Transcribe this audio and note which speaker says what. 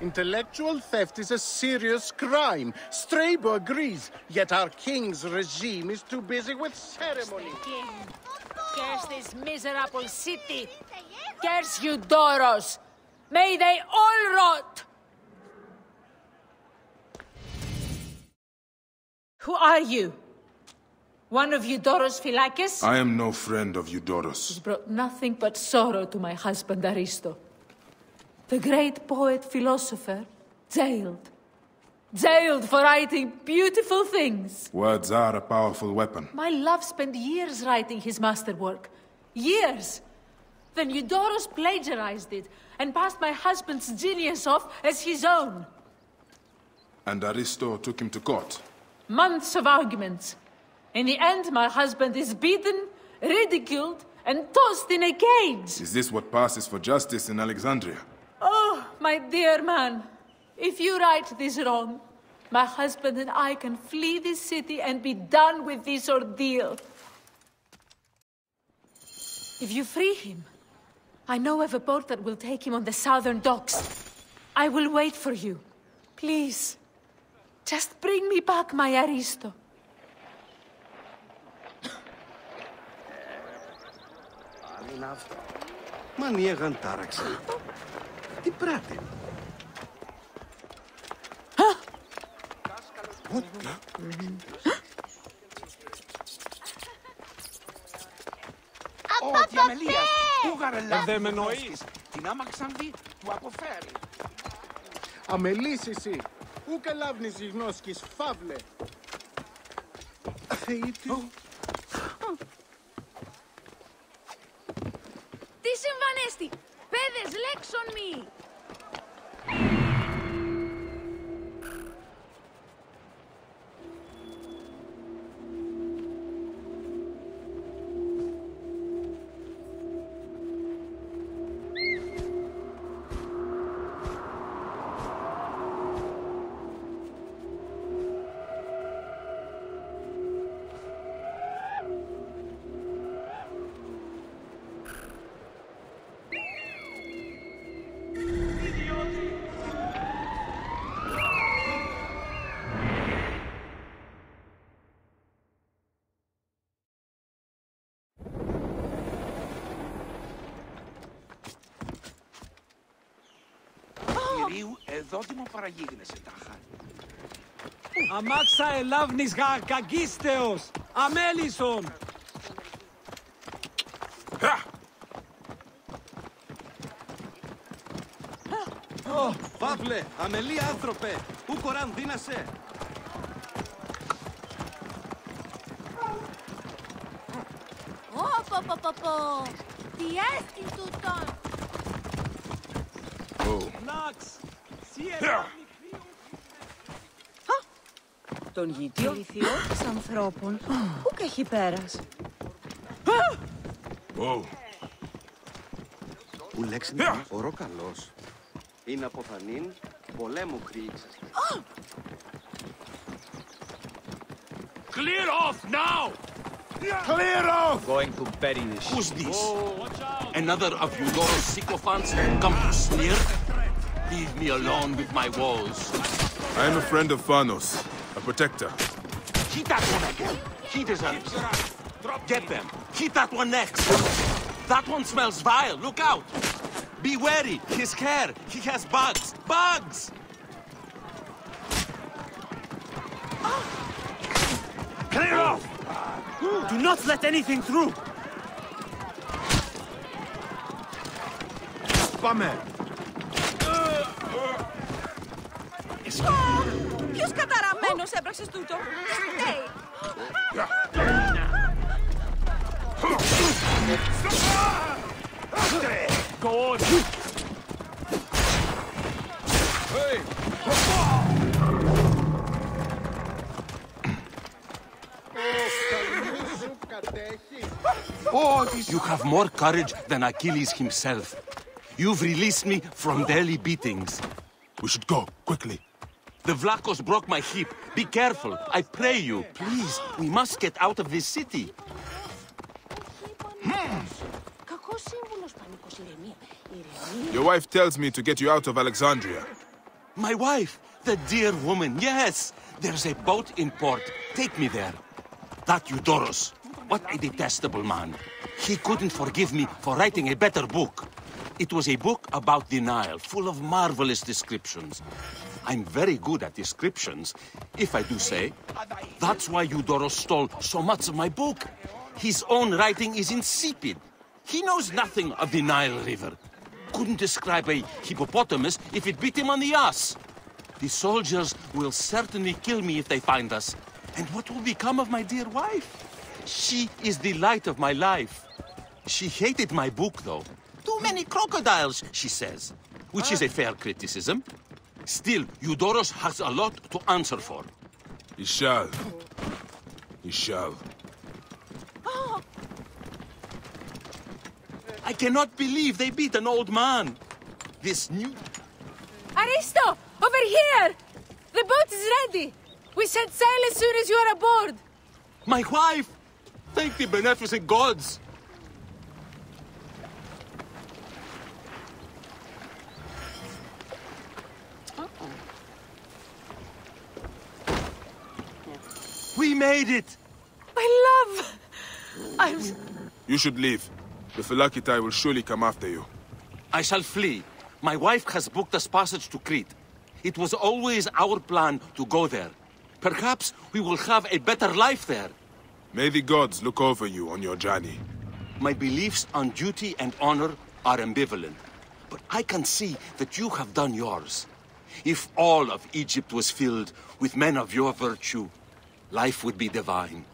Speaker 1: Intellectual theft is a serious crime. Strabo agrees, yet our king's regime is too busy with ceremony.
Speaker 2: King, curse this miserable city. Curse you, Doros. May they all rot. Who are you? One of Eudoros Philakis?
Speaker 3: I am no friend of Eudoros.
Speaker 2: He's brought nothing but sorrow to my husband Aristo. The great poet philosopher, jailed. Jailed for writing beautiful things.
Speaker 3: Words are a powerful weapon.
Speaker 2: My love spent years writing his masterwork. Years! Then Eudoros plagiarized it and passed my husband's genius off as his own.
Speaker 3: And Aristo took him to court.
Speaker 2: Months of arguments. In the end, my husband is beaten, ridiculed, and tossed in a cage.
Speaker 3: Is this what passes for justice in Alexandria?
Speaker 2: My dear man, if you right this wrong, my husband and I can flee this city and be done with this ordeal. If you free him, I know of a boat that will take him on the southern docks. I will wait for you. Please, just bring me back my Aristo.
Speaker 4: Manier gaan tarxen. Τι
Speaker 5: πράγμα. Απαπαπέ! Ε,
Speaker 6: δεν με.
Speaker 5: Την άμα ξανδεί, του αποφέρει.
Speaker 1: Αμελής εσύ. Ού καλάβνης γνώσκης, φαύλε; Θεή.
Speaker 7: Τι συμβανέστη; Παιδες λέξον μη.
Speaker 5: Μαΐου εδώ δημοπαραγίγνεσαι τάχα.
Speaker 6: Αμάξα ελάβνης κακίστεος,
Speaker 4: αμέλισσον. Παύλε, αμελή άνθρωπε, Πού κοράν δίνασε.
Speaker 7: Ω, πω, πω, πω, τι έστιν τούτον.
Speaker 8: Τον γητιό. Ηλίθιο της ανθρώπων. Πού και
Speaker 3: έχει
Speaker 4: πέρας. Ο Λέξινγκ, ορό. Είναι από Θανίν, πολέμου κρύξες.
Speaker 5: Clear off now!
Speaker 1: Clear off!
Speaker 9: Going to bury this.
Speaker 5: Who's this? Another of you lore sycophants come to sneer? Leave me alone with my walls.
Speaker 3: I am a friend of Phanos, a protector.
Speaker 5: Hit that one again. He deserves it. Get them. Hit that one next. That one smells vile. Look out. Be wary. His hair. He has bugs. Bugs! Clear off!
Speaker 6: Do not let anything through!
Speaker 3: Bummer!
Speaker 8: Ποιος καταραμένος έπραξες τούτο. Hey,
Speaker 6: Go on.
Speaker 1: Σου κατέχει.
Speaker 5: You have more courage than Achilles himself. You've released me from daily beatings.
Speaker 3: We should go, quickly.
Speaker 5: The Vlachos broke my hip. Be careful, I pray you. Please, we must get out of this city.
Speaker 7: Hmm.
Speaker 3: Your wife tells me to get you out of Alexandria.
Speaker 5: My wife? The dear woman, yes! There's a boat in port. Take me there. That Eudoros. What a detestable man. He couldn't forgive me for writing a better book. It was a book about the Nile, full of marvelous descriptions. I'm very good at descriptions, if I do say. That's why Eudoros stole so much of my book. His own writing is insipid. He knows nothing of the Nile River. Couldn't describe a hippopotamus if it bit him on the ass. The soldiers will certainly kill me if they find us. And what will become of my dear wife? She is the light of my life. She hated my book, though. Too many crocodiles, she says. Which is a fair criticism. Still, Eudoros has a lot to answer for.
Speaker 3: He shall. He shall.
Speaker 5: I cannot believe they beat an old man. This new...
Speaker 2: Aristo! Over here! The boat is ready! We set sail as soon as you are aboard!
Speaker 5: My wife! Thank the beneficent gods! Made it!
Speaker 2: My love! I'm...
Speaker 3: You should leave. The Phylakitai will surely come after you.
Speaker 5: I shall flee. My wife has booked us passage to Crete. It was always our plan to go there. Perhaps we will have a better life there.
Speaker 3: May the gods look over you on your journey.
Speaker 5: My beliefs on duty and honor are ambivalent. But I can see that you have done yours. If all of Egypt was filled with men of your virtue, life would be divine.